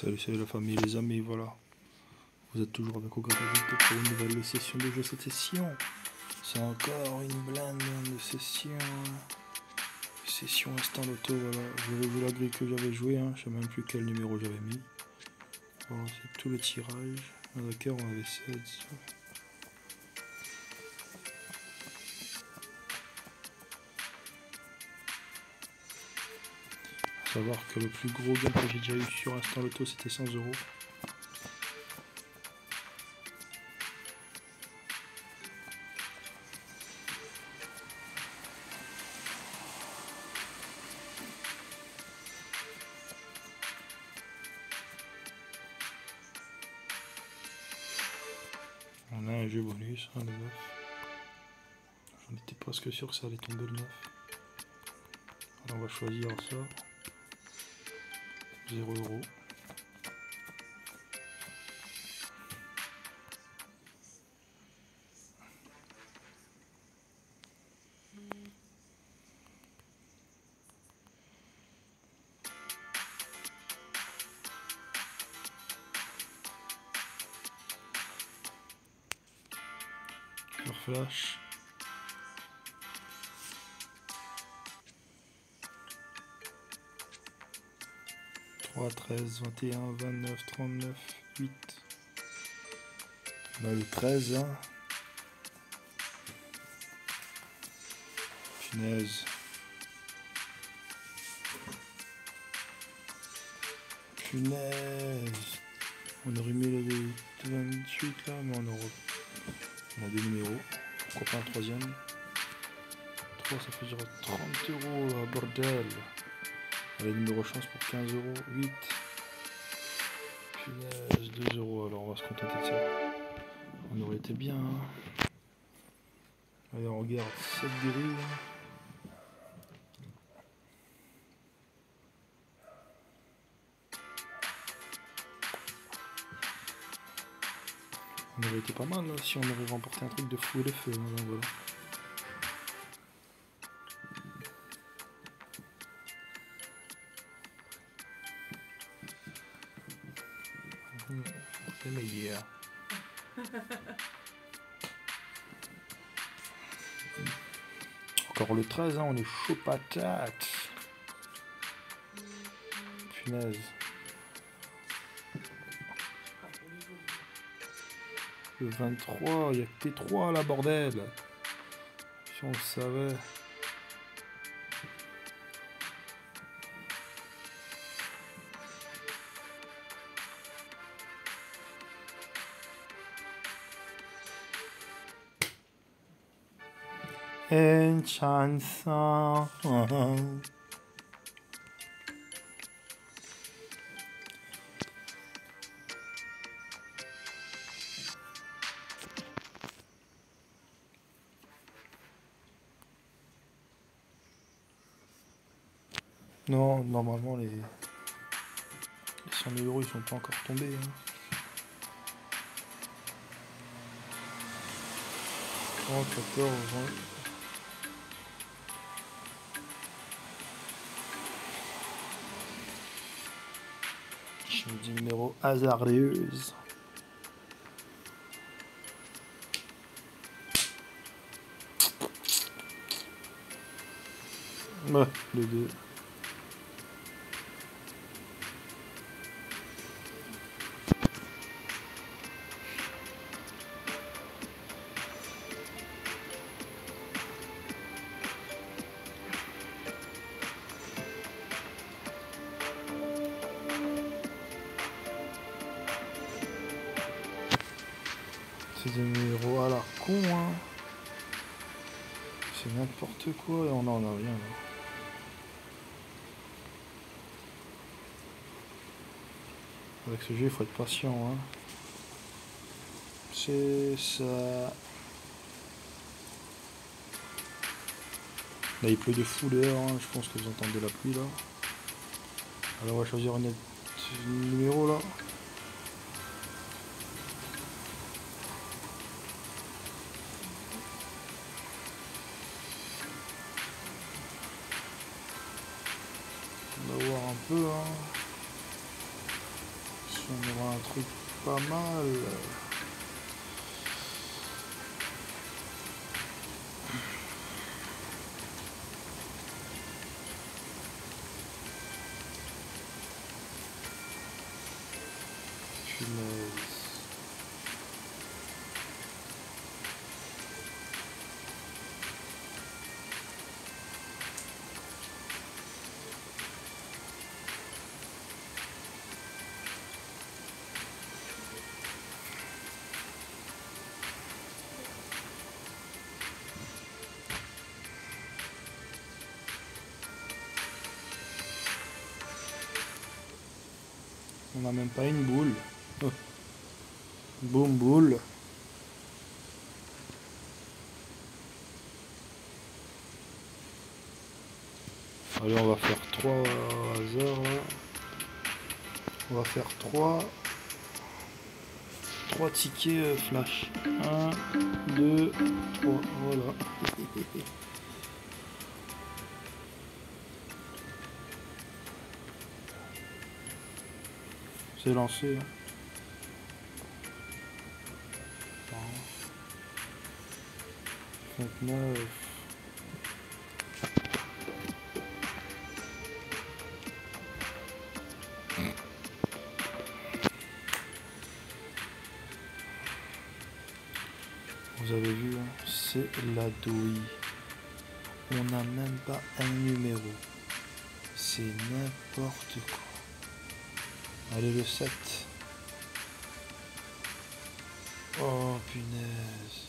Salut, salut la famille, les amis, voilà. Vous êtes toujours avec Ogre pour une nouvelle session de jeu. Cette session, c'est encore une blinde de session. Session instant loto, voilà. Je vais vous la grille que j'avais joué, hein. je sais même plus quel numéro j'avais mis. Voilà, c'est tout le tirage. D'accord, on avait 16. Savoir que le plus gros gain que j'ai déjà eu sur Instant Loto c'était 100 euros. On a un jeu bonus, un 9. J'en étais presque sûr que ça allait tomber le 9. Alors on va choisir ça. 0 euros. flash 3, 13, 21, 29, 39, 8. On a le 13. Hein. Punaise. Punaise. On aurait mis le 28 là, mais on, aura... on a deux numéros. Pourquoi pas un troisième? 3, ça fait dire 30 euros, bordel. Allez, numéro chance pour 15 euros. 8. Punaise, 2 euros. Alors, on va se contenter de ça. On aurait été bien. Hein. Allez, on regarde cette grille. On aurait été pas mal là, si on avait remporté un truc de fou et de feu. Hein. Encore le 13, hein, on est chaud patate. Punaise. Le 23, il y a que T3 là, bordel. Si on le savait. Non, normalement les, les 100 000 euros ils sont pas encore tombés. Hein. Oh, 14, 20. Du numéro hasardeuse. Ouais, les deux. C'est des numéros à la con, hein. C'est n'importe quoi et on en a rien là. Avec ce jeu, il faut être patient, hein. C'est ça. Là, il pleut de fou hein. je pense que vous entendez la pluie là. Alors, on va choisir un numéro là. On n'a même pas une boule. Boum boule. Allez, on va faire 3 hasards là. On va faire 3 3 tickets euh, flash. 1, 2, 3. Voilà. Lancé. Vous avez vu, hein, c'est la douille. On n'a même pas un numéro. C'est n'importe quoi. Allez, le 7. Oh, punaise.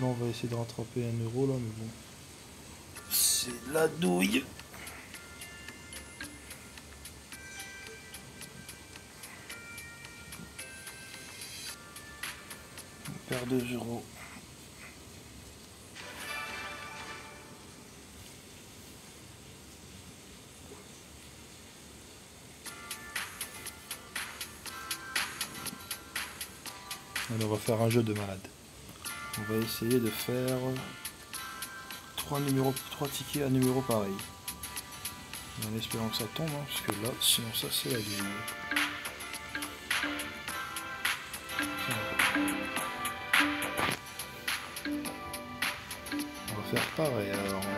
Là, on va essayer de rattraper un euro, là, mais bon. C'est la douille. On perd 2 euros. On va faire un jeu de malade. On va essayer de faire 3 numéros, 3 tickets à numéro pareil. En espérant que ça tombe, hein, parce que là, sinon ça c'est la vie. On va faire pareil. Alors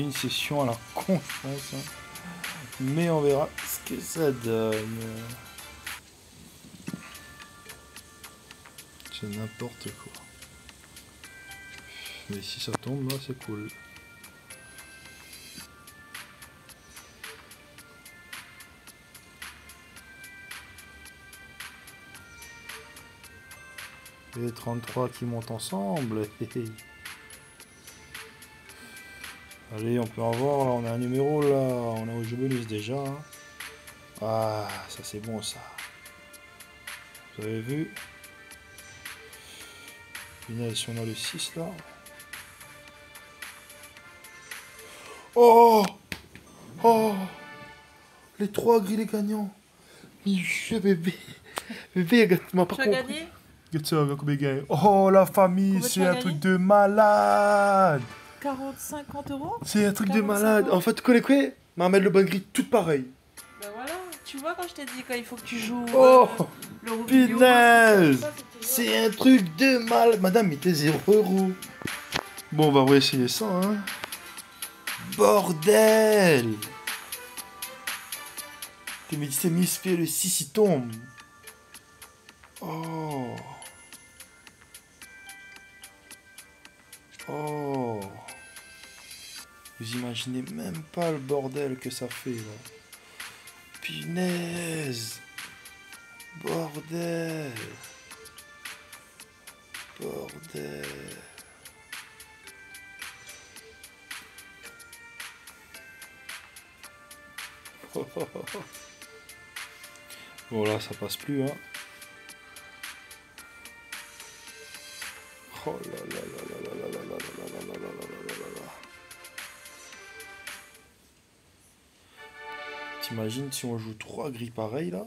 une session à la con, hein. Mais on verra ce que ça donne. C'est n'importe quoi. Mais si ça tombe, là, c'est cool. Les 33 qui montent ensemble. Allez, on peut en voir, là, on a un numéro, là, on a au jeu bonus déjà. Hein. Ah, ça c'est bon, ça. Vous avez vu? Si on a le 6, là. Oh Oh Les trois grillés gagnants Michel bébé Bébé, regarde-moi pas gagné? Oh, la famille, c'est un truc de malade 40, 50 euros C'est un truc de malade. En fait, quoi, quoi Marmel le bon gris, tout pareil. Ben voilà, tu vois quand je t'ai dit quand il faut que tu joues. Oh euh, Punaise C'est un truc de mal. Madame, il était 0 euros. Bon, on va réessayer ça, hein. Bordel T'es mais c'est mispé, le 6 il tombe. Oh Oh vous imaginez même pas le bordel que ça fait là. Pinaise Bordel Bordel bon là ça passe plus hein. Oh là là là là là là là là là là là là là T'imagines si on joue trois grilles pareilles là?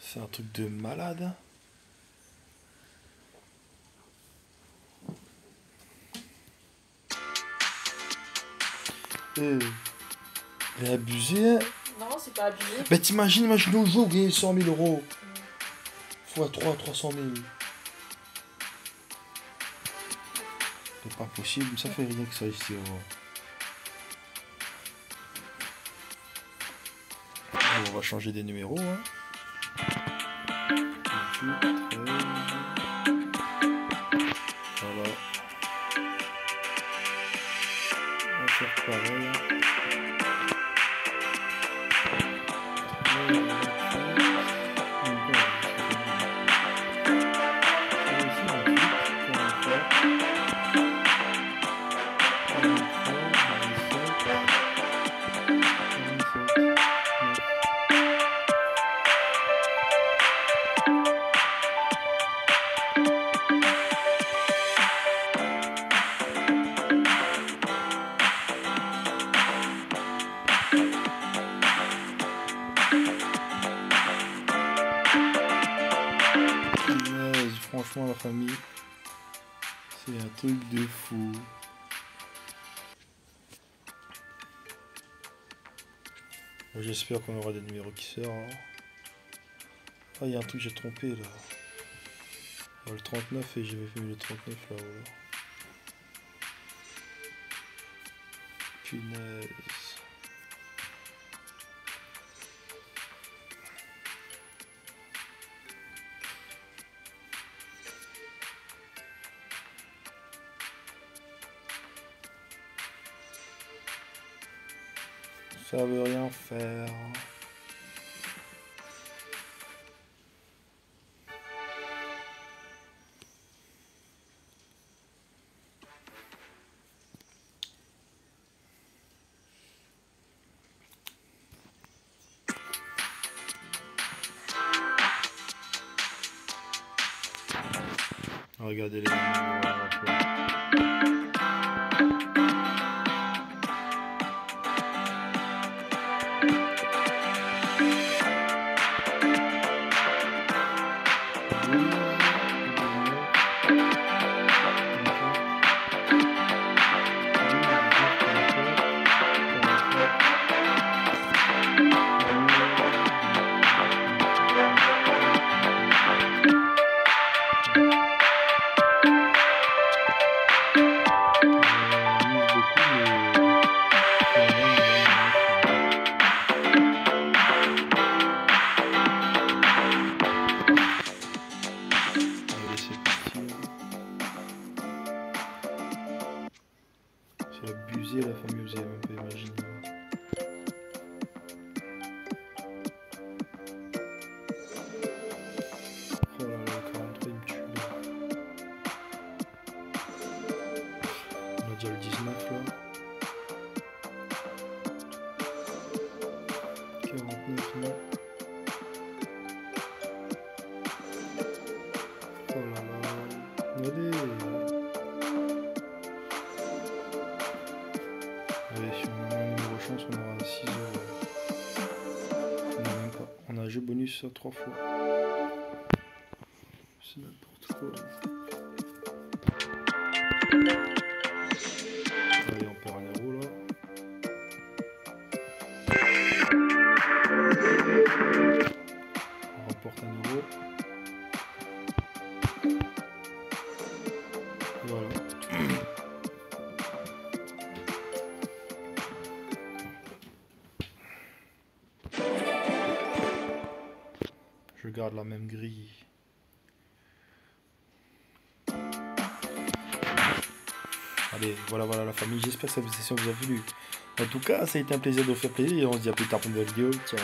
C'est un truc de malade. Euh, abusée. hein? Non, c'est pas abusé. Mais t'imagines, imagine on joue, gagner 100 000 euros. Fois 3, 300 000. C'est pas possible, ça fait rien que ça ici. On va changer des numéros. Hein. Punaise, franchement, la famille, c'est un truc de fou. J'espère qu'on aura des numéros qui sortent. Ah, il y a un truc que j'ai trompé là. Il y a le 39 et j'ai mis le 39 là. Punaise. Ça veut rien faire. Regardez les famille, vous avez même. Chance, on aura 6 euros. On a même pas. On a jeu bonus 3 fois. C'est n'importe quoi. Allez, on perd un euro là. On remporte un euro. Voilà. Garde la même grille. Allez, voilà, voilà la famille. J'espère que cette session vous a plu. En tout cas, ça a été un plaisir de vous faire plaisir et on se dit à plus tard pour une vidéo. Ciao